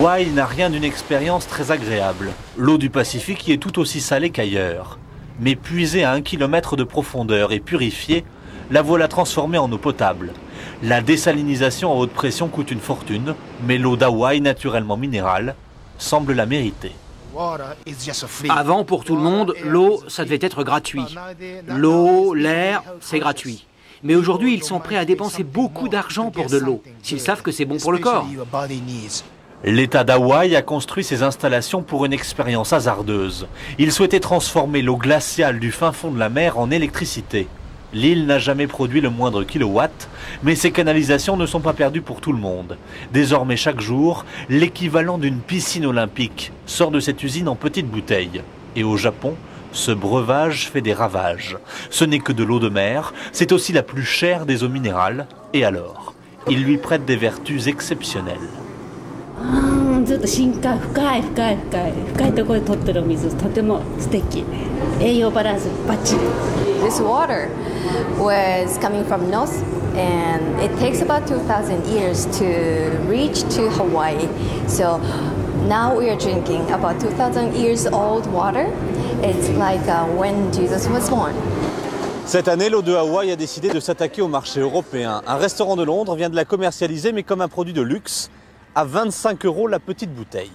Hawaï n'a rien d'une expérience très agréable. L'eau du Pacifique y est tout aussi salée qu'ailleurs. Mais puisée à un kilomètre de profondeur et purifiée, la voilà transformée en eau potable. La désalinisation à haute pression coûte une fortune, mais l'eau d'Hawaï, naturellement minérale, semble la mériter. Avant, pour tout le monde, l'eau, ça devait être gratuit. L'eau, l'air, c'est gratuit. Mais aujourd'hui, ils sont prêts à dépenser beaucoup d'argent pour de l'eau, s'ils savent que c'est bon pour le corps. L'État d'Hawaï a construit ses installations pour une expérience hasardeuse. Il souhaitait transformer l'eau glaciale du fin fond de la mer en électricité. L'île n'a jamais produit le moindre kilowatt, mais ses canalisations ne sont pas perdues pour tout le monde. Désormais, chaque jour, l'équivalent d'une piscine olympique sort de cette usine en petites bouteilles. Et au Japon, ce breuvage fait des ravages. Ce n'est que de l'eau de mer, c'est aussi la plus chère des eaux minérales. Et alors, il lui prête des vertus exceptionnelles. ずっと深海深い深い深い深いところで取ってるお水とても素敵栄養バランスバッチリ This water was coming from north and it takes about 2000 years to reach to Hawaii so now we are drinking about 2000 years old water it's like uh, when Jesus was born Cette année, l'eau de Hawaï a décidé de s'attaquer au marché européen. Un restaurant de Londres vient de la commercialiser, mais comme un produit de luxe à 25 euros la petite bouteille.